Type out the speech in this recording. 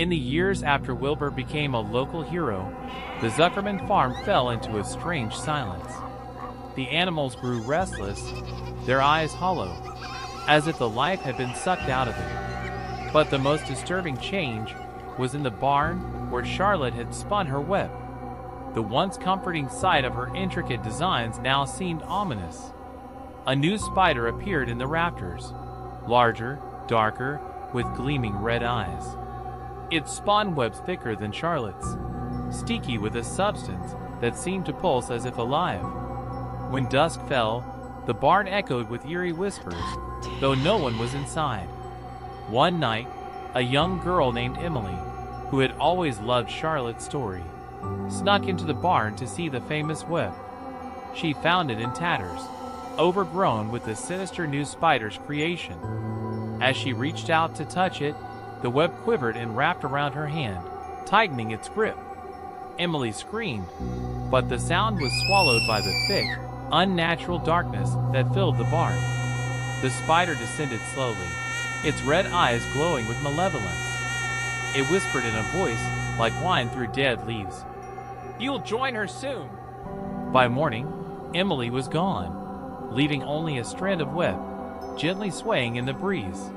In the years after Wilbur became a local hero, the Zuckerman farm fell into a strange silence. The animals grew restless, their eyes hollow, as if the life had been sucked out of them. But the most disturbing change was in the barn where Charlotte had spun her web. The once comforting sight of her intricate designs now seemed ominous. A new spider appeared in the rafters, larger, darker, with gleaming red eyes. Its spawn webs thicker than Charlotte's, sticky with a substance that seemed to pulse as if alive. When dusk fell, the barn echoed with eerie whispers, though no one was inside. One night, a young girl named Emily, who had always loved Charlotte's story, snuck into the barn to see the famous web. She found it in tatters, overgrown with the sinister new spider's creation. As she reached out to touch it, the web quivered and wrapped around her hand, tightening its grip. Emily screamed, but the sound was swallowed by the thick, unnatural darkness that filled the barn. The spider descended slowly, its red eyes glowing with malevolence. It whispered in a voice like wine through dead leaves. You'll join her soon. By morning, Emily was gone, leaving only a strand of web, gently swaying in the breeze.